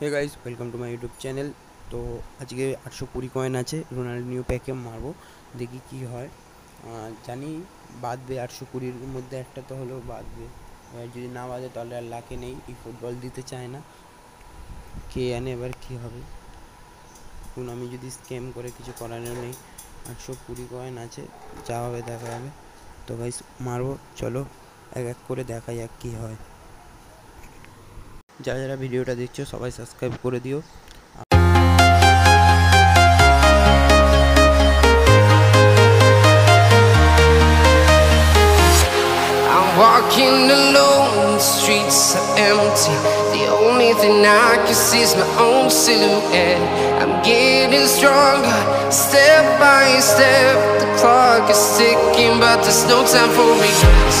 Hey guys welcome to my YouTube channel তো আজকে আটশো কুড়ি কয়েন আছে রোনাল্ডিনিও প্যাকে মারবো, দেখি কি হয়। জানি বাঁধবে আটশো কুড়ির মধ্যে একটা তো হলেও বাঁধবে। যদি না বাঁধে তাহলে আর লাকে নেই, এই ফুটবল দিতে চায় না। কে জানে এবার কী হবে। এখন আমি যদি স্ক্যাম করে কিছু করারও নেই, আটশো কুড়ি কয়েন আছে, যা হবে দেখা যাবে। তো গাইস মারবো, চলো, এক এক করে দেখা যাক কী হয়। যারা যারা ভিডিওটা দেখছ সবাই সাবস্ক্রাইব করে দিও walking alone, the streets are empty. The only thing I can see is my own silhouette. I'm getting stronger, step by step. The clock is ticking, but there's no time for regrets.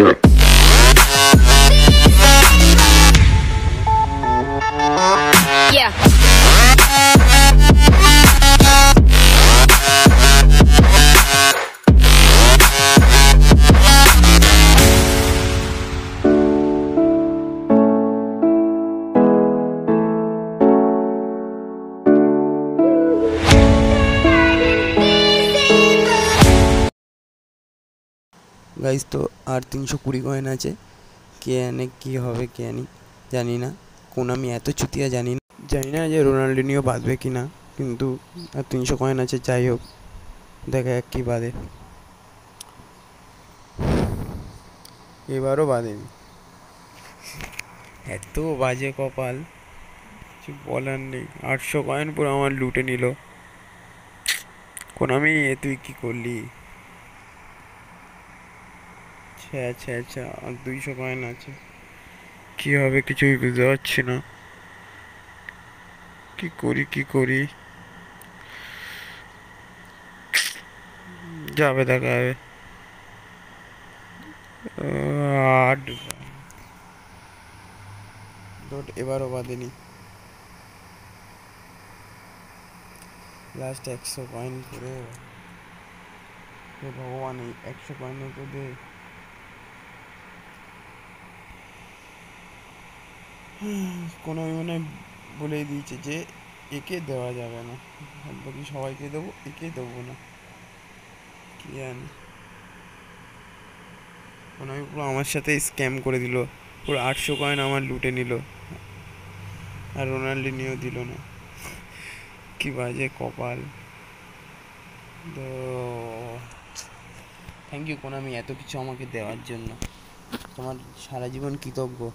it. Guys তো আর তিনশো কুড়ি coin আছে। কে জানে কী হবে, কে জানি জানি না। কোন আমি এত চুতিয়া জানি না। জানি না যে রোনাল্ডিনিও বাঁধবে কি না কিন্তু আর তিনশো কয়েন আছে, যাই হোক, দেখা যাক কী বাঁধে। এবারও বাঁধেনি। এত বাজে কপাল। কিছু বলার নেই। আটশো কয়েন পুরো আমার লুটে নিল। কোন আমি তুই কী করলি? আচ্ছা আচ্ছা আচ্ছা আর দুইশো কয়েন আছে। কি হবে কিছুই বুঝতে পারছি না। কি করি কি করি? যাবে, দেখা যাবে আট। ডট এবারও বাঁধেনি লাস্ট একশো কয়েন করে। ভগবান এই একশো কয়েনের তো দে কোনো মানে বলেই দিয়েছে যে একে দেওয়া যাবে না। বাকি সবাইকে দেবো, একে দেবো না। কি জানি। কোনো আমি পুরো আমার সাথে স্ক্যাম করে দিল। পুরো আটশো কয়েন আমার লুটে নিল। আর রোনাল্ডিনিও দিল না। কি বাজে কপাল। তো থ্যাংক ইউ কোনামি, এত কিছু আমাকে দেওয়ার জন্য। তোমার সারা জীবন কৃতজ্ঞ।